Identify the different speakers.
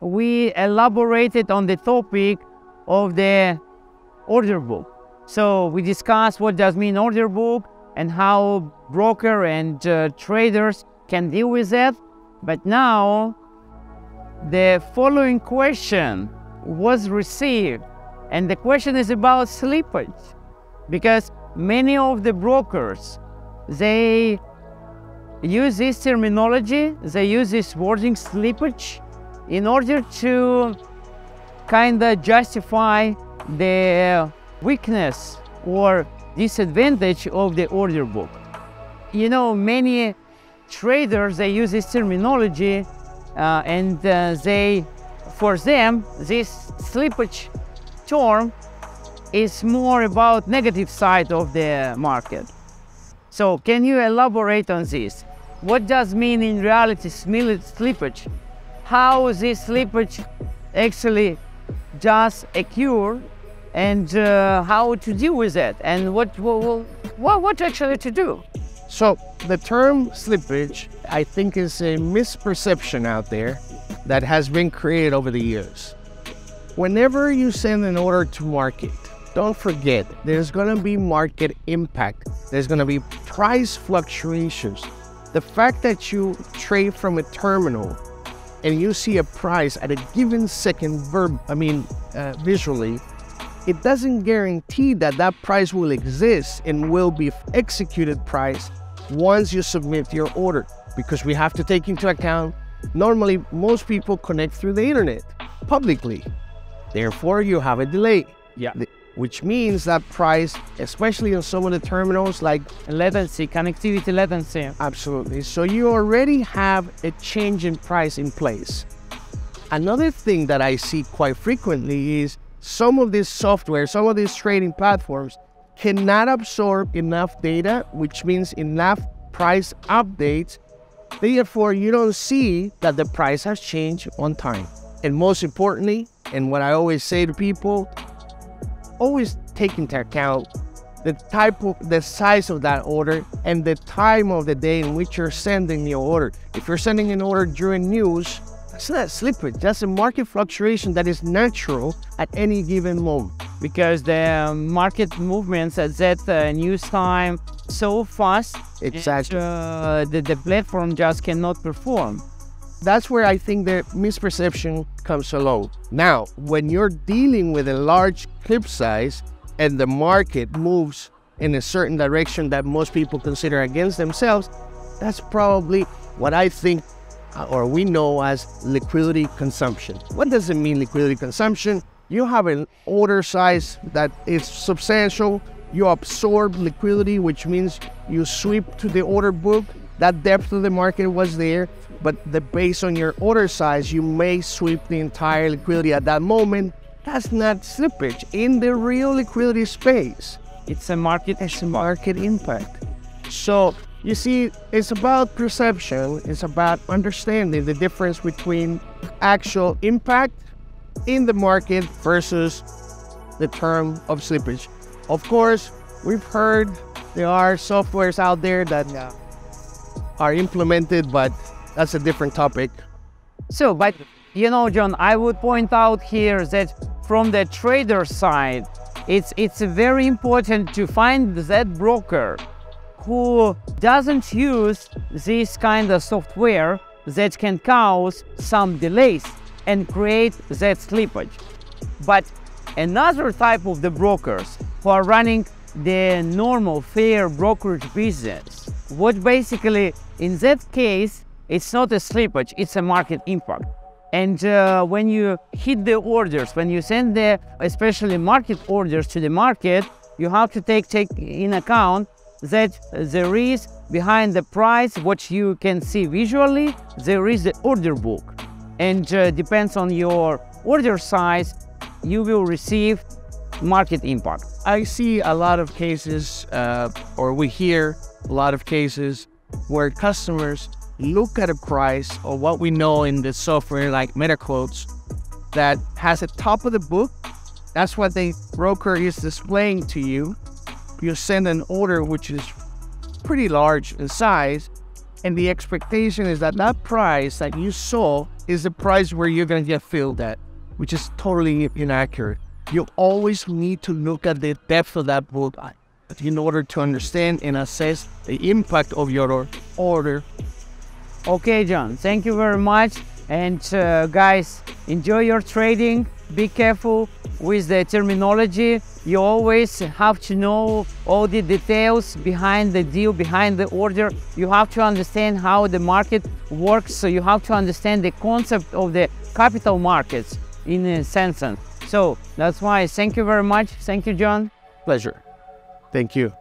Speaker 1: we elaborated on the topic of the order book. So we discussed what does mean order book and how broker and uh, traders can deal with that. But now the following question was received and the question is about slippage because many of the brokers they use this terminology, they use this wording slippage in order to kind of justify the weakness or disadvantage of the order book. You know, many traders, they use this terminology uh, and uh, they, for them, this slippage term is more about negative side of the market. So can you elaborate on this? What does mean in reality slippage? How this slippage actually does occur and uh, how to deal with it and what, what, what, what actually to do?
Speaker 2: So the term slippage, I think is a misperception out there that has been created over the years. Whenever you send an order to market, don't forget there's going to be market impact. There's going to be price fluctuations. The fact that you trade from a terminal and you see a price at a given second verb, I mean, uh, visually, it doesn't guarantee that that price will exist and will be executed price once you submit your order because we have to take into account normally most people connect through the internet publicly Therefore, you have a delay.
Speaker 1: Yeah.
Speaker 2: Which means that price, especially on some of the terminals like
Speaker 1: latency, connectivity latency.
Speaker 2: Absolutely. So you already have a change in price in place. Another thing that I see quite frequently is some of this software, some of these trading platforms cannot absorb enough data, which means enough price updates. Therefore, you don't see that the price has changed on time. And most importantly, and what I always say to people, always take into account the type of the size of that order and the time of the day in which you're sending your order. If you're sending an order during news, that's not slippage. That's a market fluctuation that is natural at any given moment.
Speaker 1: Because the market movements at that uh, news time so fast,
Speaker 2: exactly,
Speaker 1: uh, the, the platform just cannot perform.
Speaker 2: That's where I think the misperception comes along. Now, when you're dealing with a large clip size and the market moves in a certain direction that most people consider against themselves, that's probably what I think uh, or we know as liquidity consumption. What does it mean, liquidity consumption? You have an order size that is substantial, you absorb liquidity, which means you sweep to the order book that depth of the market was there, but the based on your order size, you may sweep the entire liquidity at that moment. That's not slippage in the real liquidity space.
Speaker 1: It's a market,
Speaker 2: it's a market impact. So you see, it's about perception. It's about understanding the difference between actual impact in the market versus the term of slippage. Of course, we've heard there are softwares out there that are implemented, but that's a different topic.
Speaker 1: So, but you know, John, I would point out here that from the trader side, it's it's very important to find that broker who doesn't use this kind of software that can cause some delays and create that slippage. But another type of the brokers who are running the normal fair brokerage business, what basically in that case, it's not a slippage, it's a market impact. And uh, when you hit the orders, when you send the especially market orders to the market, you have to take, take in account that there is behind the price, what you can see visually, there is the order book. And uh, depends on your order size, you will receive market impact.
Speaker 2: I see a lot of cases, uh, or we hear a lot of cases where customers look at a price or what we know in the software like MetaQuotes that has a top of the book. That's what the broker is displaying to you. You send an order which is pretty large in size, and the expectation is that that price that you saw is the price where you're going to get filled at, which is totally inaccurate. You always need to look at the depth of that book uh, in order to understand and assess the impact of your order.
Speaker 1: Okay, John, thank you very much. And uh, guys, enjoy your trading. Be careful with the terminology. You always have to know all the details behind the deal, behind the order. You have to understand how the market works. So you have to understand the concept of the capital markets in a sense. So that's why thank you very much. Thank you, John.
Speaker 2: Pleasure. Thank you.